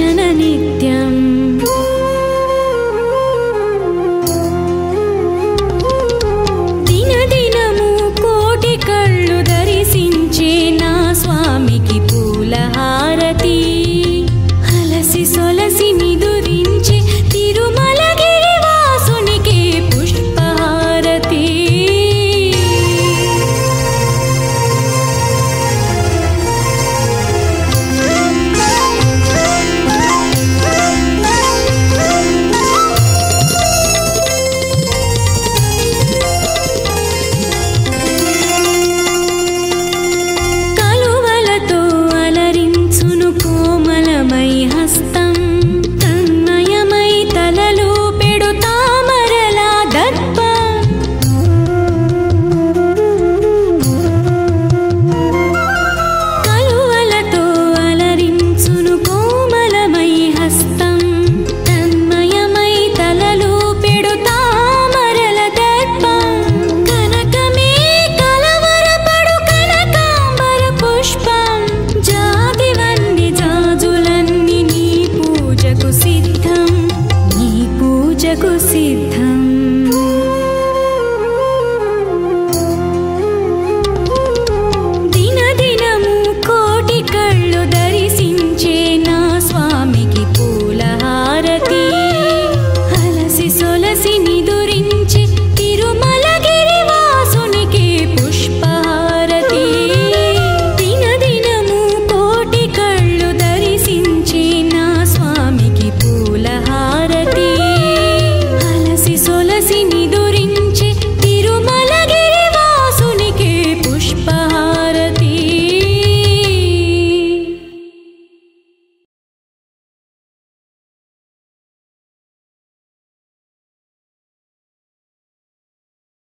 ಶನನಿದ್ದ